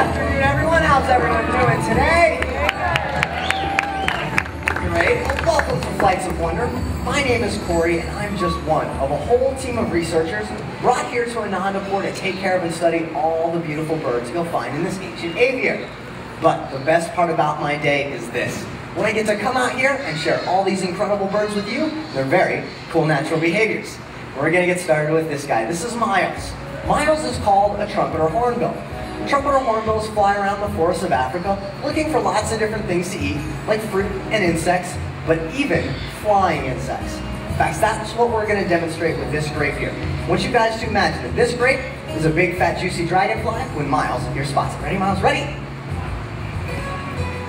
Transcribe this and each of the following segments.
afternoon, everyone. How's everyone doing today? Great. Well, welcome to Flights of Wonder. My name is Corey, and I'm just one of a whole team of researchers brought here to Anandapur to take care of and study all the beautiful birds you'll find in this ancient aviary. But the best part about my day is this. When I get to come out here and share all these incredible birds with you, they're very cool natural behaviors. We're gonna get started with this guy. This is Miles. Miles is called a trumpeter hornbill. Trumpeter hornbills fly around the forests of Africa looking for lots of different things to eat, like fruit and insects, but even flying insects. In fact, that's what we're going to demonstrate with this grape here. I want you guys to imagine that this grape is a big, fat, juicy dragonfly when Miles here spots. Ready, Miles? Ready?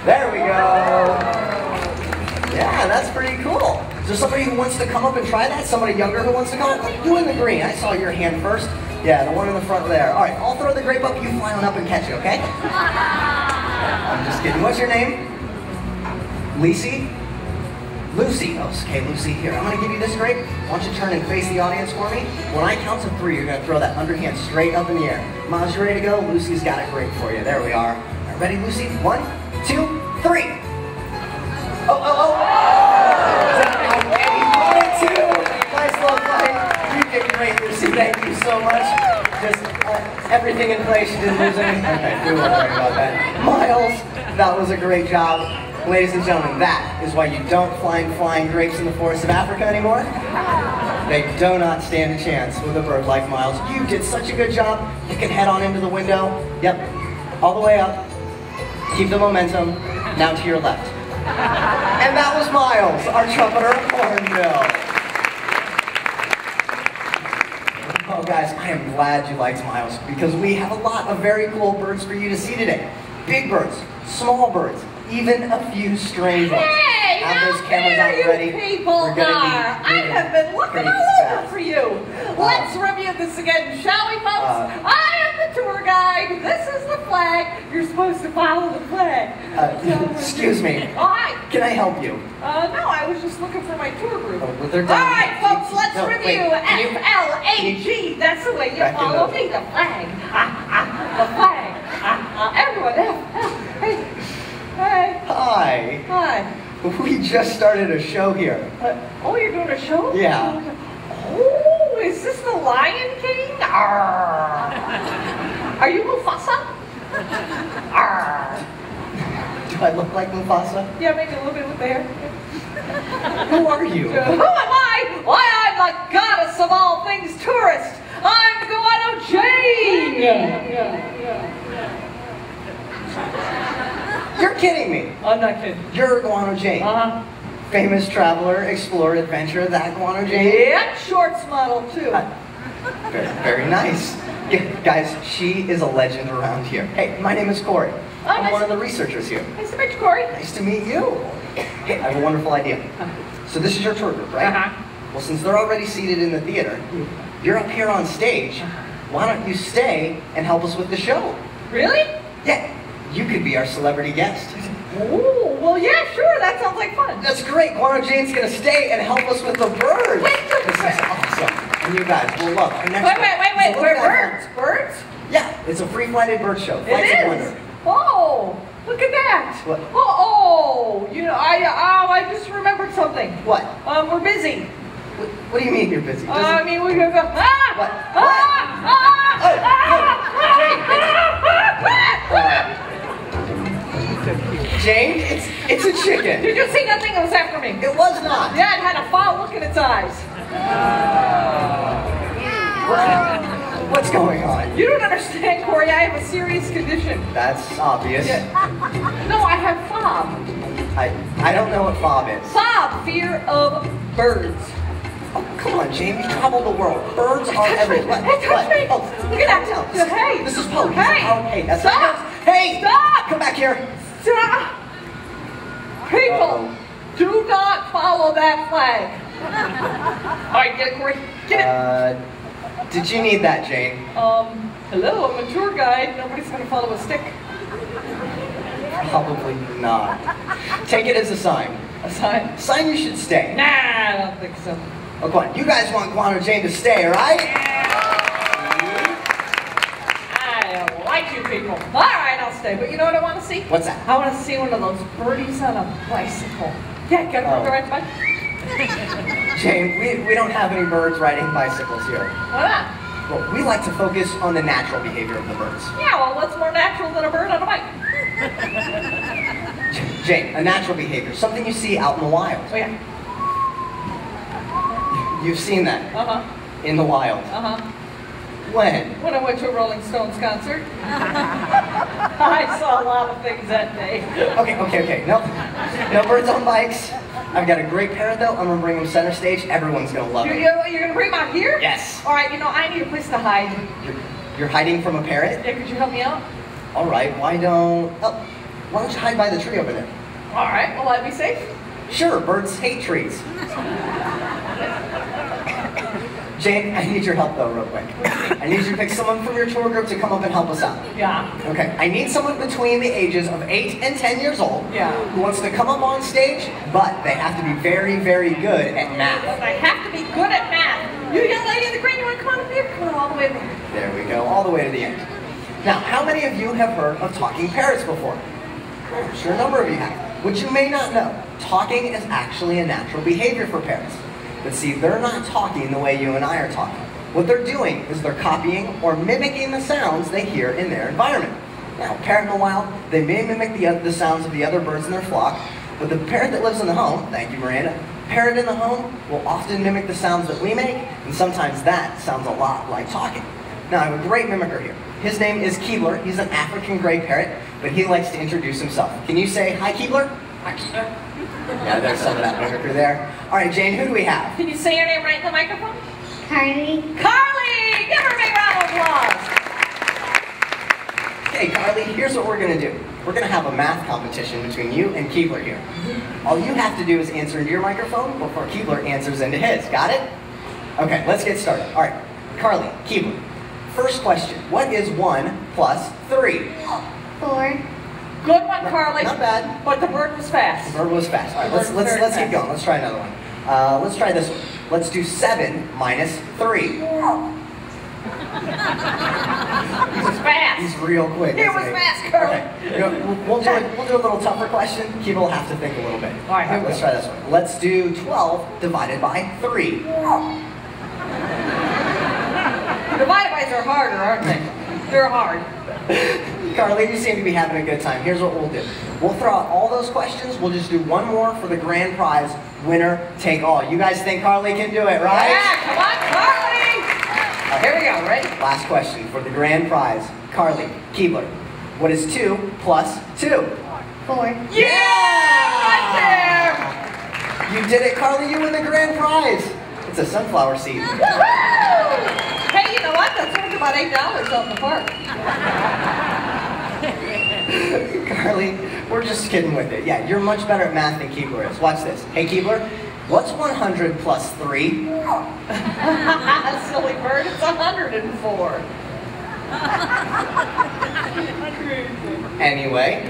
There we go. Yeah, that's pretty cool. Is there somebody who wants to come up and try that? Somebody younger who wants to come up? You in the green. I saw your hand first. Yeah, the one in the front there. All right, I'll throw the grape up. You fly on up and catch it, okay? I'm just kidding. What's your name? Lucy? Lucy. Oh, okay, Lucy. Here, I'm going to give you this grape. Why don't you turn and face the audience for me? When I count to three, you're going to throw that underhand straight up in the air. Miles, you ready to go? Lucy's got a grape for you. There we are. Right, ready, Lucy? One, two, three. Oh, oh, oh. Okay, you got it too. Nice little fight. You did great, Lucy. Thank you so much. Just uh, everything in place. You didn't lose any. Okay, we won't worry about that. Miles, that was a great job. Ladies and gentlemen, that is why you don't find flying grapes in the forests of Africa anymore. They do not stand a chance with a bird like Miles. You did such a good job. You can head on into the window. Yep, all the way up. Keep the momentum. Now to your left. And that was Miles, our trumpeter hornbill. Oh guys, I am glad you liked Miles because we have a lot of very cool birds for you to see today. Big birds, small birds, even a few stray birds. Hey, have how those cameras out you ready. people be. I have been looking all over for you. Let's review this again, shall we, folks? Uh, I am the tour guide. This is the flag. You're supposed to follow the flag. Uh, excuse me. All right. Can I help you? Uh, no, I was just looking for my tour group. Oh, All right, folks, let's No, review. F-L-A-G. That's the way you follow me, the flag. The flag. Everyone, hey. Hey. Hi. Hi. We just started a show here. Uh, oh, you're doing a show? Yeah. Oh, is this the Lion King? Arr. Are you Mufasa? Arr. Do I look like Mufasa? Yeah, maybe a little bit with the hair. Who are you? Who am I? Why, The goddess of all things tourist. I'm Guano Jane. Yeah, yeah, yeah. You're kidding me. I'm not kidding. You're Guano Jane. Uh-huh. Famous traveler, explorer, adventurer, that Guano Jane? Yep, shorts model too. Very, very nice. Yeah, guys, she is a legend around here. Hey, my name is Corey. I'm nice one of the researchers here. Nice to meet you, Corey. Nice to meet you. Hey, I have a wonderful idea. So this is your tour group, right? Uh-huh. Well, since they're already seated in the theater, you're up here on stage. Why don't you stay and help us with the show? Really? Yeah, you could be our celebrity guest. Oh, well, yeah, sure. That sounds like fun. That's great. Guano Jane's gonna stay and help us with the birds. Wait, wait, this is awesome. And you guys will love our next Wait, wait, wait, wait. We're birds. Birds? Yeah, it's a free-flighted bird show. Flights It of. Wonder. Oh, look at that. What? Oh, oh, you know, I, oh, I just remembered something. What? Um, we're busy. What, what do you mean you're busy? Uh, I mean, we're gonna go. Ah! What? Ah! Ah! Oh, ah! Jane, ah, Jane, it's it's a chicken. Did you see that thing that was after me? It was not. Yeah, it had a foul look in its eyes. What- What's going on? You don't understand, Corey. I have a serious condition. That's obvious. Yeah. No, I have fob. I I don't know what fob is. Fob, fear of birds. Oh, come on, Jane. You travel the world. Birds are everywhere. Hey, touch me. Oh, Look at that. no. Hey. This is Poe. Hey. oh, hey, that's Stop. Hey. Stop. Come back here. Stop! People, Uh-oh. do not follow that flag. All right, get it, Corey. Get it. Uh, did you need that, Jane? Um, hello, I'm a tour guide. Nobody's gonna follow a stick. Probably not. Take it as a sign. A sign? Sign you should stay. Nah, I don't think so. Oh, on. You guys want Guano Jane to stay, right? Yeah. I like you people. All right, I'll stay. But you know what I want to see? What's that? I want to see one of those birdies on a bicycle. Yeah, get a Oh. bird ride bike. Jane, we, we don't have any birds riding bicycles here. Why not? Well, we like to focus on the natural behavior of the birds. Yeah, well, what's more natural than a bird on a bike? Jane, a natural behavior, something you see out in the wild. Oh, yeah. You've seen that Uh huh. in the wild. Uh huh. When? When I went to a Rolling Stones concert, I saw a lot of things that day. Okay, okay, okay. No, no birds on bikes. I've got a great parrot though. I'm gonna bring him center stage. Everyone's gonna love him. you're, you're gonna bring him out here? Yes. All right, you know, I need a place to hide. You're, you're hiding from a parrot? Yeah, could you help me out? All right. Why don't? Oh, why don't you hide by the tree over there? All right, will I be safe? Sure. Birds hate trees. Jane, I need your help though, real quick. I need you to pick someone from your tour group to come up and help us out. Yeah. Okay, I need someone between the ages of 8 and 10 years old Yeah. who wants to come up on stage, but they have to be very, very good at math. But I have to be good at math. You young lady in the green, you want to come on up here? Come on all the way there. There we go, all the way to the end. Now, how many of you have heard of talking parrots before? I'm sure a number of you have. What you may not know, talking is actually a natural behavior for parrots. But see, they're not talking the way you and I are talking. What they're doing is they're copying or mimicking the sounds they hear in their environment. Now, parrot in the wild, they may mimic the, the sounds of the other birds in their flock, but the parrot that lives in the home, thank you Miranda, parrot in the home will often mimic the sounds that we make, and sometimes that sounds a lot like talking. Now, I have a great mimicker here. His name is Keebler. He's an African gray parrot, but he likes to introduce himself. Can you say, hi, Keebler? Hi, Keebler. Yeah, there's some of that mimicry there. All right, Jane, who do we have? Can you say your name right in the microphone? Carly. Carly! Give her a big round of applause. Okay, Carly, here's what we're going to do. We're going to have a math competition between you and Keebler here. Mm-hmm. All you have to do is answer into your microphone before Keebler answers into his. Got it? Okay, let's get started. All right, Carly, Keebler. First question. What is 1 plus 3? Four. Good one, Carly. Not bad. But the bird was fast. The bird was fast. All right, let's, let's, let's keep going. Let's try another one. Uh, let's try this one. Let's do 7 minus 3. He was fast. He's real quick. It isn't was he? fast, Carly. Okay. You know, we'll, do a, we'll do a little tougher question. People will have to think a little bit. All right, here let's go. try this one. Let's do 12 divided by 3. Divided bys are harder, aren't they? They're hard. Carly, you seem to be having a good time. Here's what we'll do. We'll throw out all those questions. We'll just do one more for the grand prize. Winner take all. You guys think Carly can do it, right? Yeah, come on, Carly! Uh, here we go, ready? Last question for the grand prize. Carly, Keebler, what is 2 plus 2? Four. Yeah! Right there! You did it, Carly. You win the grand prize. It's a sunflower seed. Hey, you know what? That's worth about eight dollars out in the park. Carly, we're just kidding with it. Yeah, you're much better at math than Keebler is. Watch this. Hey, Keebler, what's 100 plus 3? Silly bird, it's hundred and four. Anyway,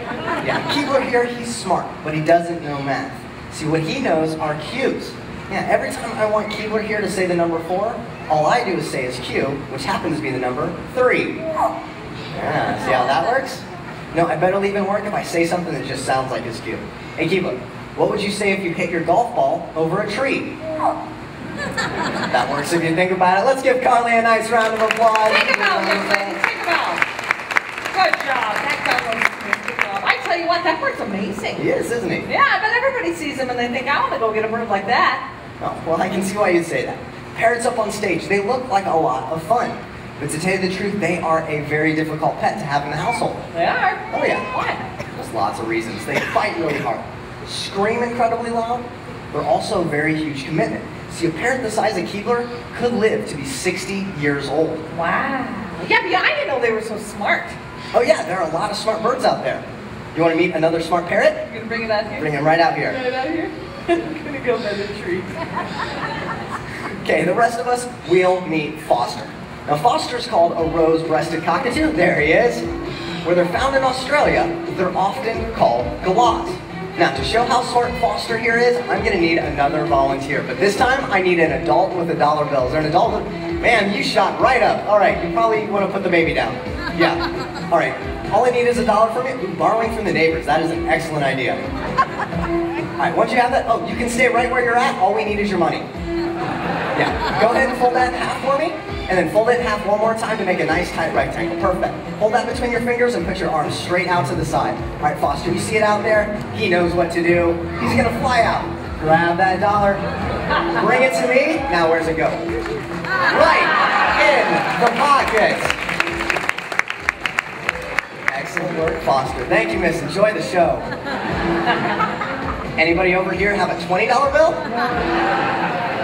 yeah, Keebler here, he's smart, but he doesn't know math. See, what he knows are cues. Yeah, every time I want Keebler here to say the number 4, all I do is say his cue, which happens to be the number 3. Yeah, see how that works? No, I bet it'll even work if I say something that just sounds like his cue. Hey, Keebler, what would you say if you hit your golf ball over a tree? That works if you think about it. Let's give Carly a nice round of applause. Take bow, young lady, take. Good job, that guy was good job. I tell you what, that bird's amazing. He is, isn't he? Yeah, but everybody sees him and they think, I want to go get a bird like that. Oh, well, I can see why you'd say that. Parrots up on stage, they look like a lot of fun. But to tell you the truth, they are a very difficult pet to have in the household. They are. Oh, yeah. Why? There's lots of reasons. They fight really hard, scream incredibly loud. They're also a very huge commitment. See, a parrot the size of Keebler could live to be 60 years old. Wow. Yeah, but I didn't know they were so smart. Oh yeah, there are a lot of smart birds out there. You want to meet another smart parrot? You gonna bring it out here? Bring him right out here. Right out here? I'm gonna go by the tree. Okay, the rest of us, we'll meet Foster. Now, Foster's called a rose-breasted cockatoo. There he is. Where they're found in Australia, they're often called galahs. Now, to show how smart Foster here is, I'm gonna need another volunteer. But this time, I need an adult with a dollar bill. Is there an adult? with- Man, you shot right up. All right, you probably want to put the baby down. Yeah. All right, all I need is a dollar from you. Borrowing from the neighbors, that is an excellent idea. All right, once you have that, oh, you can stay right where you're at. All we need is your money. Yeah, go ahead and fold that in half for me, and then fold it in half one more time to make a nice tight rectangle. Perfect. Hold that between your fingers and put your arms straight out to the side. All right, Foster, you see it out there? He knows what to do. He's gonna fly out. Grab that dollar, bring it to me. Now where's it go? Right in the pocket. Excellent work, Foster. Thank you, miss. Enjoy the show. Anybody over here have a $20 bill?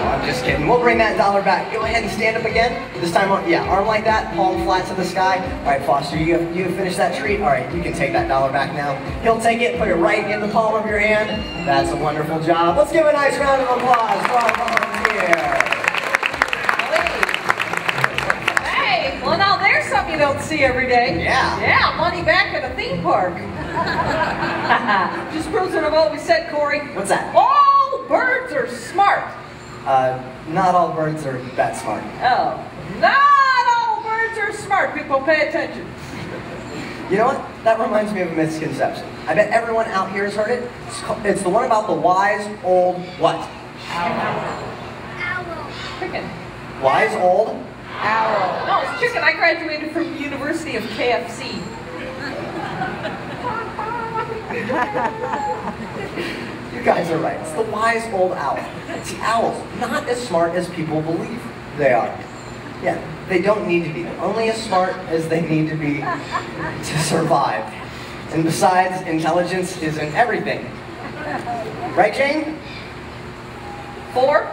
I'm just kidding. We'll bring that dollar back. Go ahead and stand up again. This time, yeah, arm like that, palm flat to the sky. All right, Foster, you you finished that treat. All right, you can take that dollar back now. He'll take it, put it right in the palm of your hand. That's a wonderful job. Let's give a nice round of applause for our volunteer. Hey, well now there's something you don't see every day. Yeah. Yeah, money back at a theme park. Just proves what I've always said, Corey. What's that? All birds are smart. Uh, not all birds are that smart. Oh, not all birds are smart. People pay attention. You know what? That reminds me of a misconception. I bet everyone out here has heard it. It's, called, it's the one about the wise old what? Owl. Owl. Chicken. Wise old Owl. No, it's chicken. I graduated from the University of KFC. You guys are right. It's the wise old owl. See, owls, not as smart as people believe they are. Yeah, they don't need to be. They're only as smart as they need to be to survive. And besides, intelligence isn't everything. Right, Jane? Four.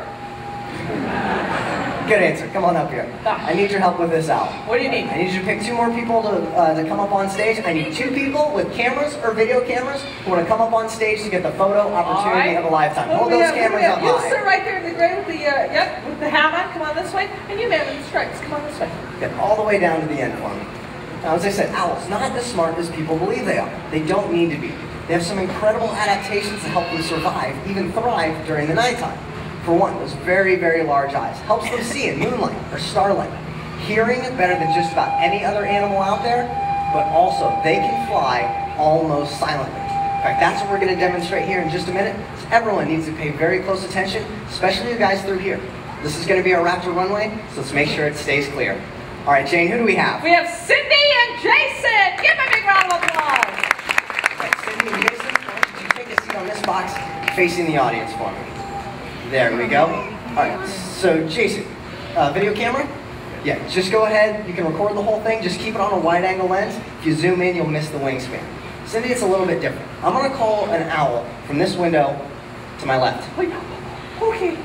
Good answer. Come on up here. I need your help with this owl. What do you need? I need you to pick two more people to, uh, to come up on stage. I need two people with cameras or video cameras who want to come up on stage to get the photo opportunity of a lifetime. Hold those have? What do we cameras up have? You sit right there in the gray with the, uh, yep, with the hammer. Come on this way. And you man in the stripes. Come on this way. Get all the way down to the end for me. Now, as I said, owls, not as smart as people believe they are. They don't need to be. They have some incredible adaptations to help them survive, even thrive during the nighttime. For one, those very, very large eyes helps them see in moonlight or starlight. Hearing better than just about any other animal out there, but also they can fly almost silently. In fact, that's what we're going to demonstrate here in just a minute. So everyone needs to pay very close attention, especially you guys through here. This is going to be our Raptor runway, so let's make sure it stays clear. All right, Jane, who do we have? We have Cindy and Jason. Give them a big round of applause. Right, Cindy and Jason, why don't you take a seat on this box facing the audience for me? There we go. All right, so Jason, uh, video camera? Yeah, just go ahead. You can record the whole thing. Just keep it on a wide angle lens. If you zoom in, you'll miss the wingspan. Cindy, it's a little bit different. I'm going to call an owl from this window to my left. Okay.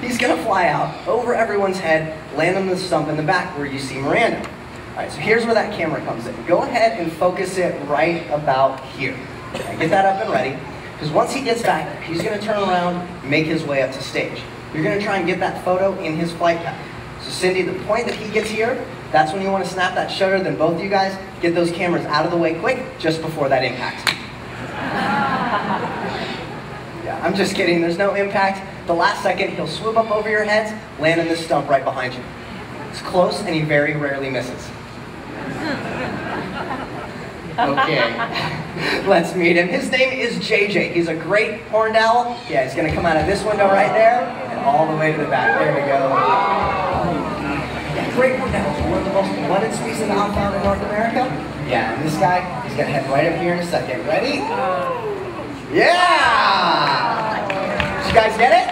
He's going to fly out over everyone's head, land on the stump in the back where you see Miranda. All right, so here's where that camera comes in. Go ahead and focus it right about here. Okay, get that up and ready. Because once he gets back he's going to turn around make his way up to stage. You're going to try and get that photo in his flight path. So Cindy, the point that he gets here, that's when you want to snap that shutter. Then both of you guys get those cameras out of the way quick, just before that impact. Yeah, I'm just kidding. There's no impact. The last second, he'll swoop up over your heads, land in this stump right behind you. It's close, and he very rarely misses. Hmm. Okay, let's meet him. His name is JJ. He's a great horned owl. Yeah, he's gonna come out of this window right there and all the way to the back. There we go. Yeah, great horned owls are one of the most abundant species owl found in North America. Yeah, and this guy, he's gonna head right up here in a second. Ready? Yeah! Did you guys get it?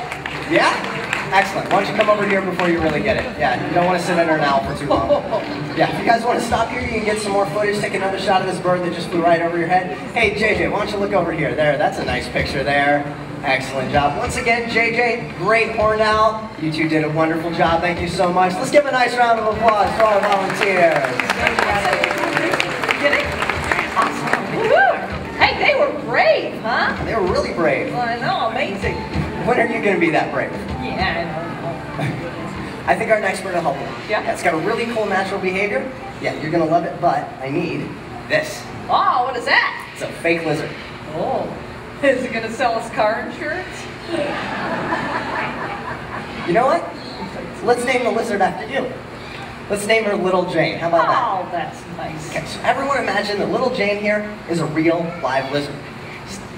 Yeah? Excellent. Why don't you come over here before you really get it? Yeah, you don't want to sit under an owl for too long. Yeah, if you guys want to stop here, you can get some more footage, take another shot of this bird that just flew right over your head. Hey, JJ, why don't you look over here? There, that's a nice picture there. Excellent job. Once again, JJ, great horn owl. You two did a wonderful job. Thank you so much. Let's give a nice round of applause for our volunteers. Get it? Awesome. Hey, they were brave, huh? They were really brave. Well, I know, amazing. When are you going to be that brave? Yeah, I think our next bird will help you. Yeah? It's got a really cool natural behavior. Yeah, you're gonna love it, but I need this. Oh, what is that? It's a fake lizard. Oh. Is it gonna sell us car insurance? You know what? Let's name the lizard after you. Let's name her Little Jane. How about that? Oh, that's nice. Okay, so everyone imagine that little Jane here is a real live lizard.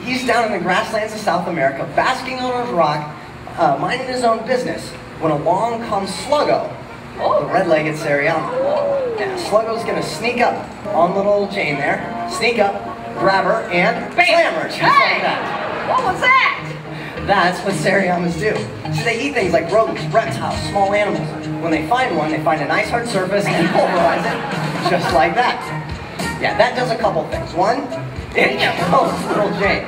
He's down in the grasslands of South America, basking on his rock, uh, minding his own business, when along comes Sluggo, Oh. the red-legged Seriema. Yeah, Sluggo's gonna sneak up on little Jane there, sneak up, grab her, and Bam! slam her, just hey! like that. What was that? That's what Seriemas do. So they eat things like rodents, reptiles, small animals. When they find one, they find a nice hard surface and pulverize it, just like that. Yeah, that does a couple things. One, it kills little Jane.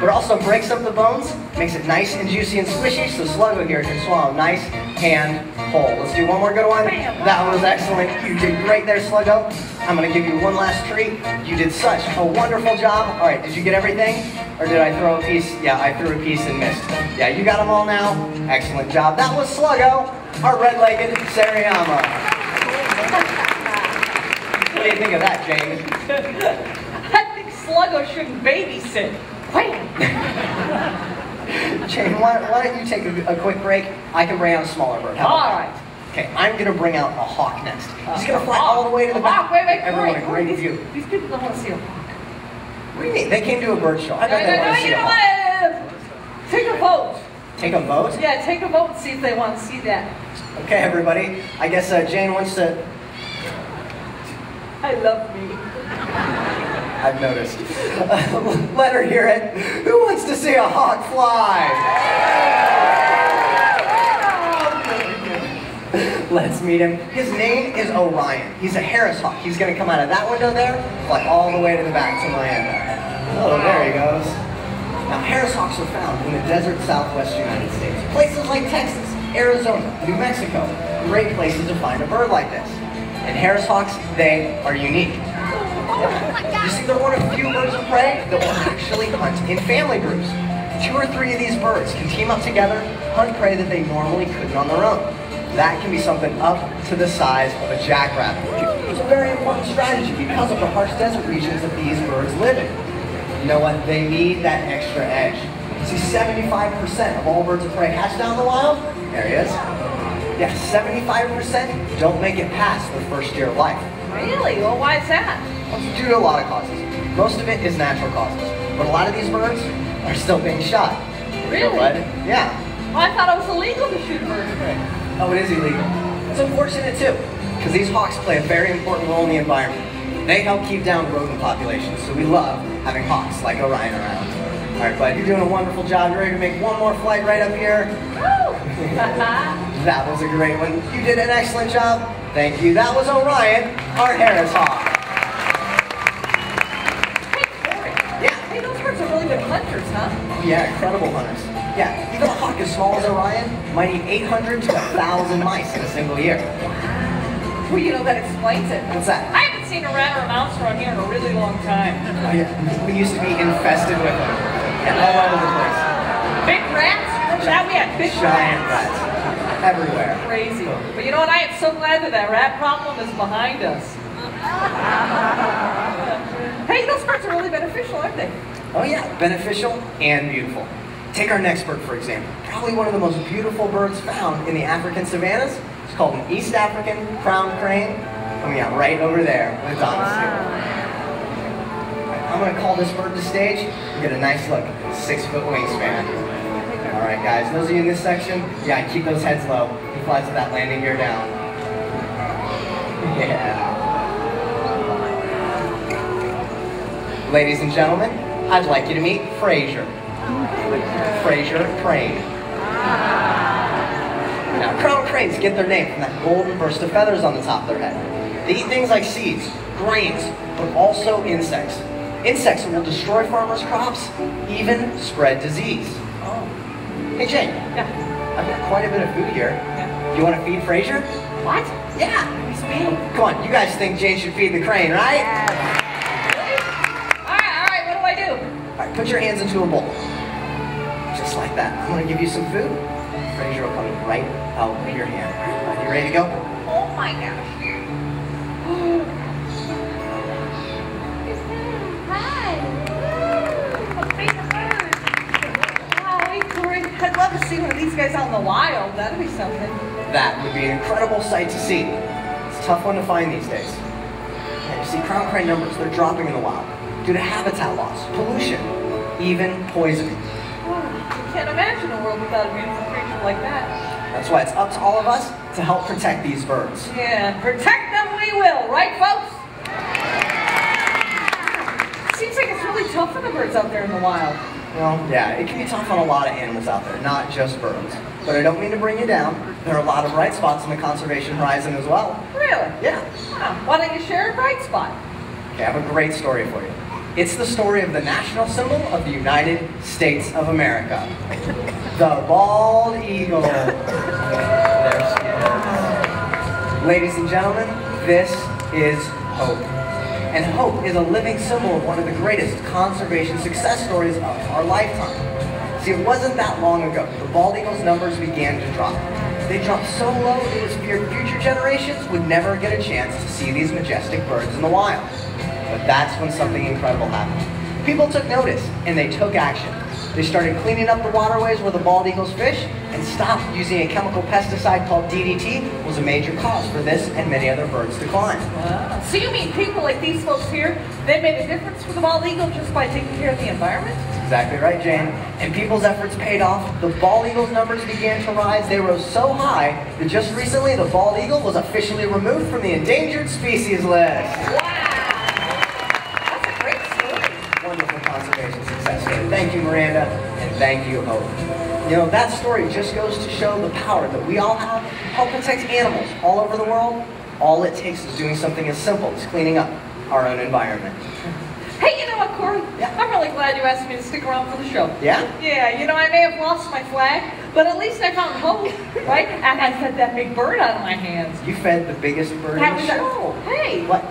But also breaks up the bones, makes it nice and juicy and squishy, so Sluggo here can swallow nice and whole. Let's do one more good one. That was excellent. You did great there, Sluggo. I'm gonna give you one last treat. You did such a wonderful job. All right, did you get everything? Or did I throw a piece? Yeah, I threw a piece and missed. Yeah, you got them all now. Excellent job. That was Sluggo, our red-legged Seriema. What do you think of that, Jane? I think Sluggo shouldn't babysit. Wham! Jane, why, why don't you take a, a quick break? I can bring out a smaller bird. How about that? Okay, I'm gonna bring out a hawk next. He's gonna fly all the way to the back. hawk, Wait, wait, Everyone wait, great wait. view. These, these people don't want to see a hawk. What do you mean? They came to a bird show. I No, bet no, they no, want to see you a hawk. what? Take a vote. Take a vote? Yeah, take a vote and see if they want to see that. Okay, everybody. I guess uh, Jane wants to. I love me. I've noticed. Let her hear it. Who wants to see a hawk fly? Let's meet him. His name is Orion. He's a Harris hawk. He's going to come out of that window there, fly all the way to the back to Miranda. Oh, there he goes. Now, Harris hawks are found in the desert southwest United States. Places like Texas, Arizona, New Mexico. Great places to find a bird like this. And Harris hawks, they are unique. You see, they're one a few birds of prey that will actually hunt in family groups. Two or three of these birds can team up together, hunt prey that they normally couldn't on their own. That can be something up to the size of a jackrabbit. It's a very important strategy because of the harsh desert regions that these birds live in. You know what? They need that extra edge. See, 75% of all birds of prey hatch down in the wild. There he is. Yeah, 75% don't make it past their first year of life. Really? Well, why is that? Due to a lot of causes. Most of it is natural causes, but a lot of these birds are still being shot. Really? Yeah. Well, I thought it was illegal to shoot birds. Oh, it is illegal. It's unfortunate too, because these hawks play a very important role in the environment. They help keep down rodent populations, so we love having hawks like Orion around. All right, bud, you're doing a wonderful job. You're ready to make one more flight right up here. Woo! That was a great one. You did an excellent job. Thank you. That was Orion, our Harris hawk. Yeah, incredible hunters. Yeah, even a hawk as small as Orion might eat 800 to 1,000 mice in a single year. Well, you know, that explains it. What's that? I haven't seen a rat or a mouse around here in a really long time. Oh, yeah. We used to be infested with them. Yeah, all over the place. Big rats? Remember that? We had big Giant rats. rats. Everywhere. Crazy. But you know what? I am so glad that that rat problem is behind us. hey, those birds are really beneficial, aren't they? Oh yeah, beneficial and beautiful. Take our next bird, for example. Probably one of the most beautiful birds found in the African savannas. It's called an East African crowned crane. Oh, Coming out right over there with Adonis here. I'm gonna call this bird to stage and get a nice look. Six foot wingspan. All right, guys, those of you in this section, yeah, keep those heads low. He flies with that landing gear down. Yeah. Ladies and gentlemen, I'd like you to meet Frasier. Frasier Crane. Now, crown cranes get their name from that golden burst of feathers on the top of their head. They eat things like seeds, grains, but also insects. Insects will destroy farmers' crops, even spread disease. Oh. Hey, Jane, Yeah. I've got quite a bit of food here. Yeah. You want to feed Frasier? What? Yeah. Come on, you guys think Jane should feed the crane, right? Really? Put your hands into a bowl. Just like that. I'm gonna give you some food. Frasier will come right out of your hand. Right, you ready to go? Oh my gosh. Hi. A big bird. Wow, hey, Corey. I'd love to see one of these guys out in the wild. That'd be something. That would be an incredible sight to see. It's a tough one to find these days. Yeah, you see, crown crane numbers, they're dropping in the wild due to habitat loss, pollution, even poisoning. You can't imagine a world without a beautiful creature like that. That's why it's up to all of us to help protect these birds. Yeah, protect them we will, right, folks? Seems like it's really tough for the birds out there in the wild. Well, yeah, it can be tough on a lot of animals out there, not just birds. But I don't mean to bring you down. There are a lot of bright spots in the conservation horizon as well. Really? Yeah. Wow. Why don't you share a bright spot? Okay, I have a great story for you. It's the story of the national symbol of the United States of America. The bald eagle. Ladies and gentlemen, this is hope. And hope is a living symbol of one of the greatest conservation success stories of our lifetime. See, it wasn't that long ago. The bald eagle's numbers began to drop. They dropped so low it was feared future generations would never get a chance to see these majestic birds in the wild. But that's when something incredible happened. People took notice and they took action. They started cleaning up the waterways where the bald eagles fish and stopped using a chemical pesticide called DDT was a major cause for this and many other birds' decline. Wow. So you mean people like these folks here, they made a difference for the bald eagle just by taking care of the environment? Exactly right, Jane. And people's efforts paid off. The bald eagle's numbers began to rise. They rose so high that just recently the bald eagle was officially removed from the endangered species list. Thank you, Miranda, and thank you, Hope. You know, that story just goes to show the power that we all have to help protect animals all over the world. All it takes is doing something as simple as cleaning up our own environment. Hey, you know what, Corey? Yeah. I'm really glad you asked me to stick around for the show. Yeah? Yeah, you know, I may have lost my flag, but at least I found hope, right? And I fed that big bird out of my hands. You fed the biggest bird in the show. Hey! What?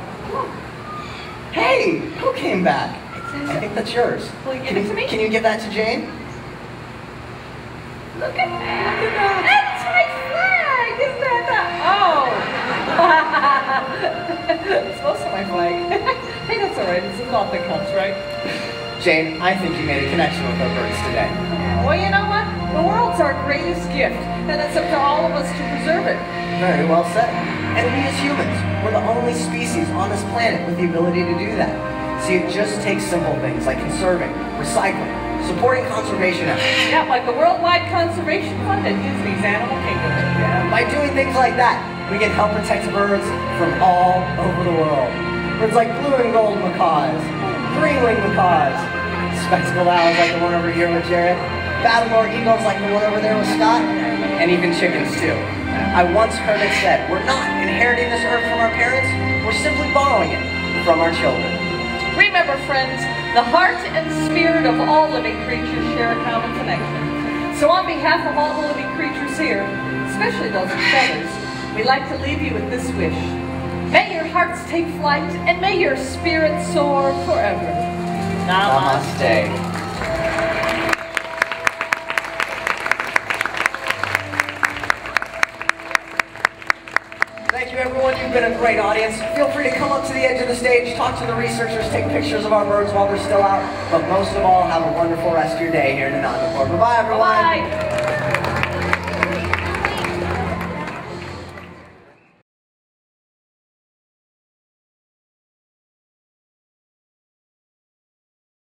Hey, who came back? I think that's yours. Will you give Can it to me? Can you give that to Jane? Look at that. That's my flag! Isn't that the... Oh! it's of my flag. hey, that's all right. It's a thought that counts, right? Jane, I think you made a connection with our birds today. Well, you know what? The world's our greatest gift, and it's up to all of us to preserve it. Very well said. And we as humans, we're the only species on this planet with the ability to do that. See, it just takes simple things like conserving, recycling, supporting conservation efforts. Yeah, like the Worldwide Conservation Fund at Disney's Animal Kingdom. Yeah, by doing things like that, we can help protect birds from all over the world. Birds like blue and gold macaws, green-winged macaws, spectacled owls like the one over here with Jared, bateleur eagles like the one over there with Scott, and even chickens too. I once heard it said, we're not inheriting this earth from our parents, we're simply borrowing it from our children. Remember, friends, the heart and spirit of all living creatures share a common connection. So on behalf of all the living creatures here, especially those with feathers, we'd like to leave you with this wish. May your hearts take flight, and may your spirit soar forever. Namaste. Audience. Feel free to come up to the edge of the stage, talk to the researchers, take pictures of our birds while they're still out. But most of all, have a wonderful rest of your day here in Anandapur. Bye-bye everyone. Bye.